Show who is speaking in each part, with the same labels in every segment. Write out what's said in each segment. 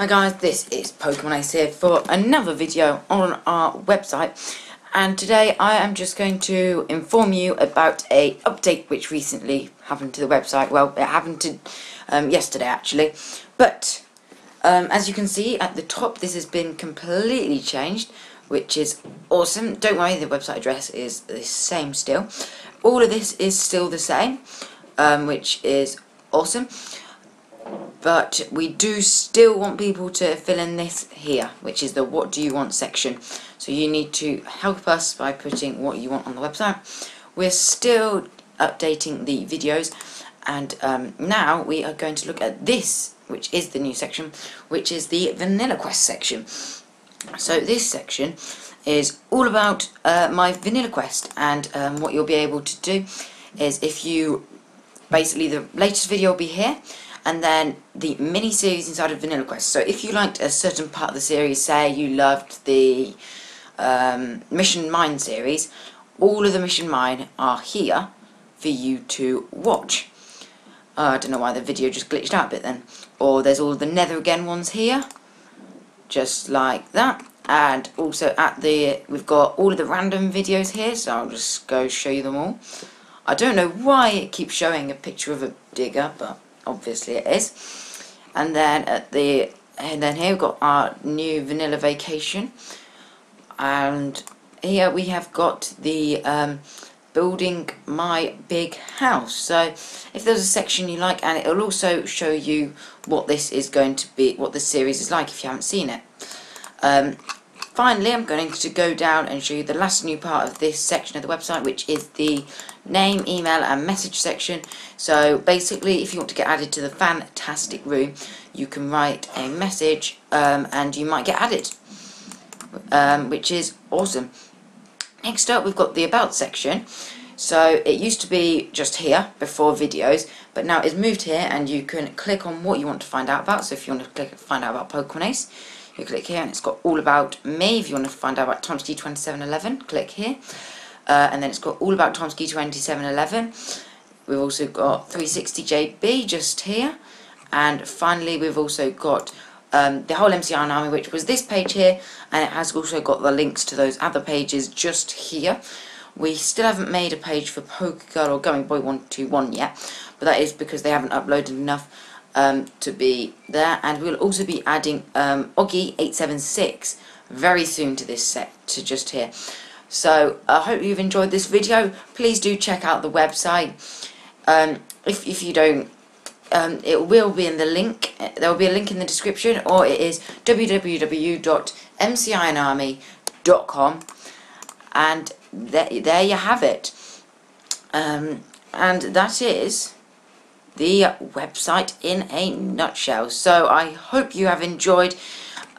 Speaker 1: Hi guys, this is Pokemon Ace here for another video on our website and today I am just going to inform you about a update which recently happened to the website. Well, it happened to um, yesterday actually, but um, as you can see at the top this has been completely changed which is awesome. Don't worry, the website address is the same still. All of this is still the same, um, which is awesome but we do still want people to fill in this here which is the what do you want section. So you need to help us by putting what you want on the website. We're still updating the videos. And um, now we are going to look at this which is the new section which is the vanilla quest section. So this section is all about uh, my vanilla quest. And um, what you'll be able to do is if you basically the latest video will be here and then the mini series inside of Vanilla Quest. So if you liked a certain part of the series, say you loved the um, Mission Mine series, all of the Mission Mine are here for you to watch. Uh, I don't know why the video just glitched out a bit then. Or there's all the Nether Again ones here, just like that. And also at the, we've got all of the random videos here, so I'll just go show you them all. I don't know why it keeps showing a picture of a digger, but obviously it is. And then at the and then here we've got our new vanilla vacation. And here we have got the um, building my big house. So if there's a section you like and it'll also show you what this is going to be, what the series is like if you haven't seen it. Um, finally, I'm going to go down and show you the last new part of this section of the website, which is the name, email and message section. So basically, if you want to get added to the fantastic room, you can write a message um, and you might get added, um, which is awesome. Next up, we've got the about section. So it used to be just here before videos, but now it's moved here and you can click on what you want to find out about. So if you want to click find out about Pokemon Ace, you click here and it's got all about me. If you want to find out about Tomski 2711, click here. Uh, and then it's got all about Tomski 2711. We've also got 360JB just here. And finally, we've also got um, the whole MC Iron Army, which was this page here. And it has also got the links to those other pages just here. We still haven't made a page for Poker Girl or Going Boy 121 yet. But that is because they haven't uploaded enough um, to be there. And we'll also be adding um, Oggy 876 very soon to this set to just here. So I hope you've enjoyed this video. Please do check out the website. Um, if, if you don't um, it will be in the link. There will be a link in the description or it is www.mcironarmy.com and there, there you have it. Um, and that is the website in a nutshell. So I hope you have enjoyed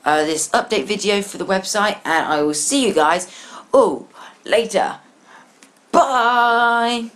Speaker 1: uh, this update video for the website and I will see you guys all later. Bye!